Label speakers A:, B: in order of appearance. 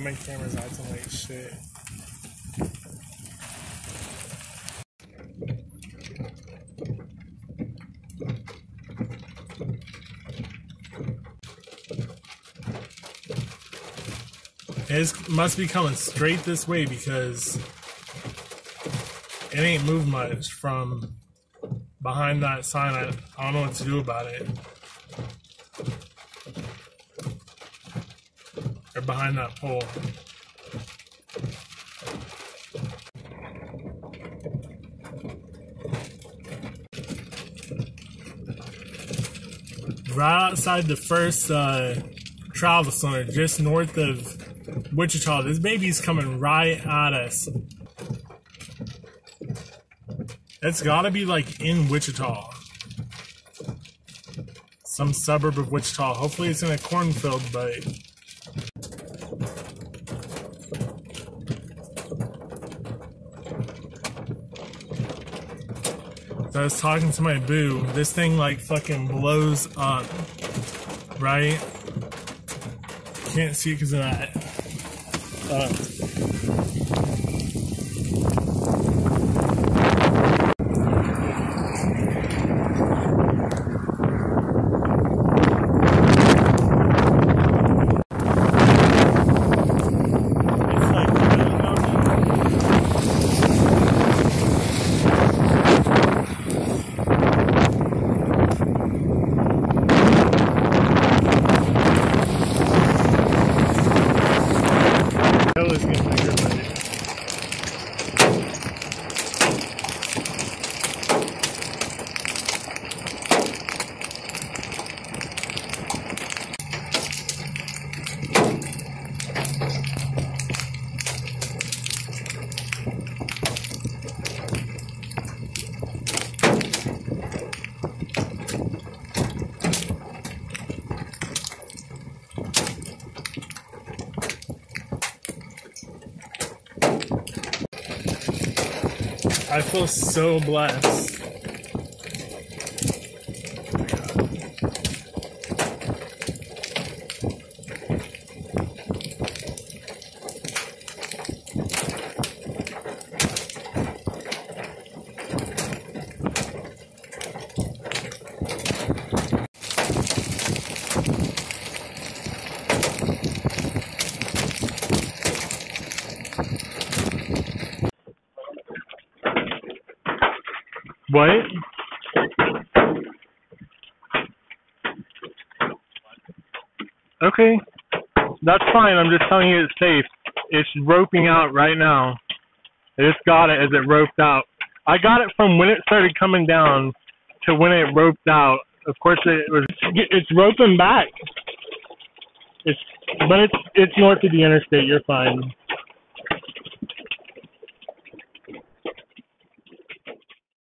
A: my camera's acting like shit. It must be coming straight this way because it ain't moved much from behind that sign. I, I don't know what to do about it. Or behind that pole. Right outside the first uh, travel center, just north of Wichita. This baby's coming right at us. It's gotta be like in Wichita. Some suburb of Wichita. Hopefully it's in a cornfield, but I was talking to my boo. This thing like fucking blows up, right? Can't see because of that. Uh, I feel so blessed. What? Okay. That's fine. I'm just telling you it's safe. It's roping out right now. I just got it as it roped out. I got it from when it started coming down to when it roped out. Of course, it was. It's roping back. It's, but it's it's north of the interstate. You're fine.